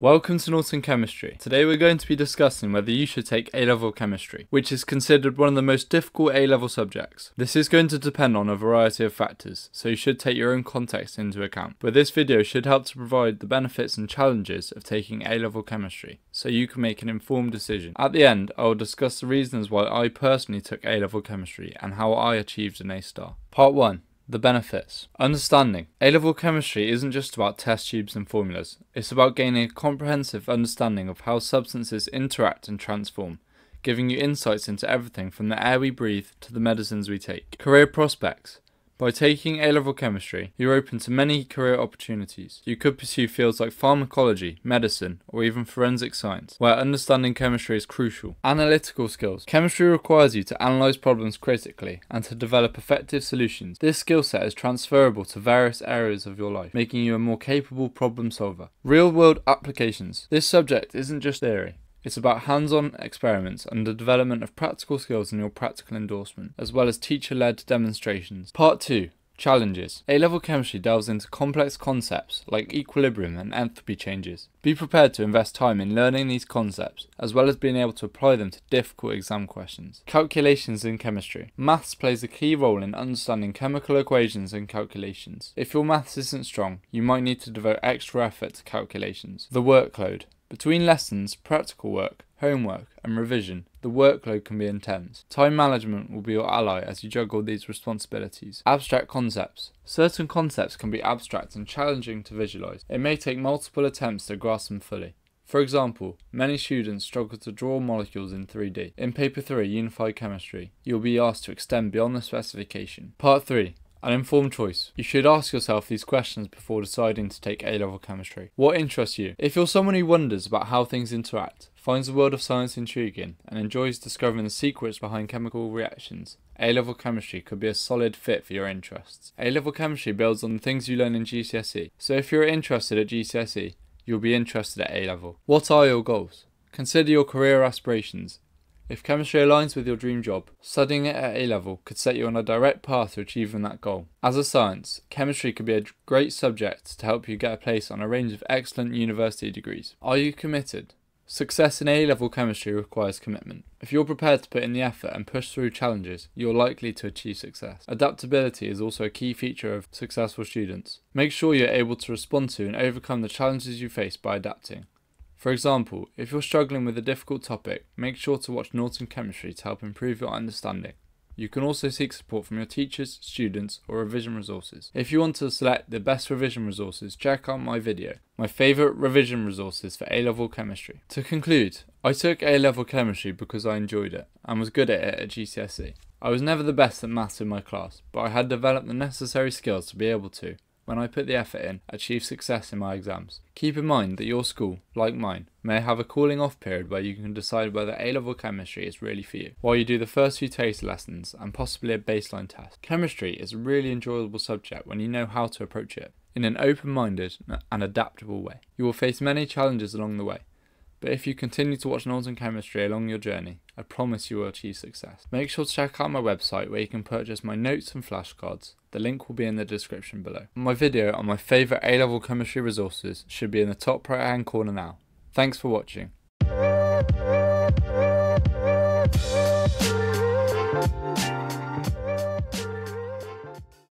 Welcome to Norton Chemistry. Today we're going to be discussing whether you should take A-level chemistry, which is considered one of the most difficult A-level subjects. This is going to depend on a variety of factors, so you should take your own context into account. But this video should help to provide the benefits and challenges of taking A-level chemistry, so you can make an informed decision. At the end, I will discuss the reasons why I personally took A-level chemistry and how I achieved an A-star. Part 1. The benefits. Understanding. A level chemistry isn't just about test tubes and formulas, it's about gaining a comprehensive understanding of how substances interact and transform, giving you insights into everything from the air we breathe to the medicines we take. Career prospects. By taking A-level chemistry, you're open to many career opportunities. You could pursue fields like pharmacology, medicine, or even forensic science, where understanding chemistry is crucial. Analytical skills. Chemistry requires you to analyze problems critically and to develop effective solutions. This skill set is transferable to various areas of your life, making you a more capable problem solver. Real-world applications. This subject isn't just theory. It's about hands on experiments and the development of practical skills in your practical endorsement, as well as teacher led demonstrations. Part 2 Challenges. A level chemistry delves into complex concepts like equilibrium and enthalpy changes. Be prepared to invest time in learning these concepts, as well as being able to apply them to difficult exam questions. Calculations in chemistry. Maths plays a key role in understanding chemical equations and calculations. If your maths isn't strong, you might need to devote extra effort to calculations. The workload. Between lessons, practical work, homework, and revision, the workload can be intense. Time management will be your ally as you juggle these responsibilities. Abstract concepts. Certain concepts can be abstract and challenging to visualize. It may take multiple attempts to grasp them fully. For example, many students struggle to draw molecules in 3D. In Paper 3, Unified Chemistry, you'll be asked to extend beyond the specification. Part 3 an informed choice. You should ask yourself these questions before deciding to take A level chemistry. What interests you? If you're someone who wonders about how things interact, finds the world of science intriguing, and enjoys discovering the secrets behind chemical reactions, A level chemistry could be a solid fit for your interests. A level chemistry builds on the things you learn in GCSE, so if you're interested at GCSE, you'll be interested at A level. What are your goals? Consider your career aspirations if chemistry aligns with your dream job, studying it at A level could set you on a direct path to achieving that goal. As a science, chemistry could be a great subject to help you get a place on a range of excellent university degrees. Are you committed? Success in A level chemistry requires commitment. If you're prepared to put in the effort and push through challenges, you're likely to achieve success. Adaptability is also a key feature of successful students. Make sure you're able to respond to and overcome the challenges you face by adapting. For example, if you're struggling with a difficult topic, make sure to watch Norton Chemistry to help improve your understanding. You can also seek support from your teachers, students, or revision resources. If you want to select the best revision resources, check out my video, my favourite revision resources for A-level chemistry. To conclude, I took A-level chemistry because I enjoyed it and was good at it at GCSE. I was never the best at maths in my class, but I had developed the necessary skills to be able to, when I put the effort in, achieve success in my exams. Keep in mind that your school, like mine, may have a cooling off period where you can decide whether A level chemistry is really for you, while you do the first few taste lessons and possibly a baseline test. Chemistry is a really enjoyable subject when you know how to approach it in an open minded and adaptable way. You will face many challenges along the way, but if you continue to watch Norton Chemistry along your journey, I promise you will achieve success. Make sure to check out my website where you can purchase my notes and flashcards. The link will be in the description below. My video on my favourite A-level chemistry resources should be in the top right hand corner now. Thanks for watching.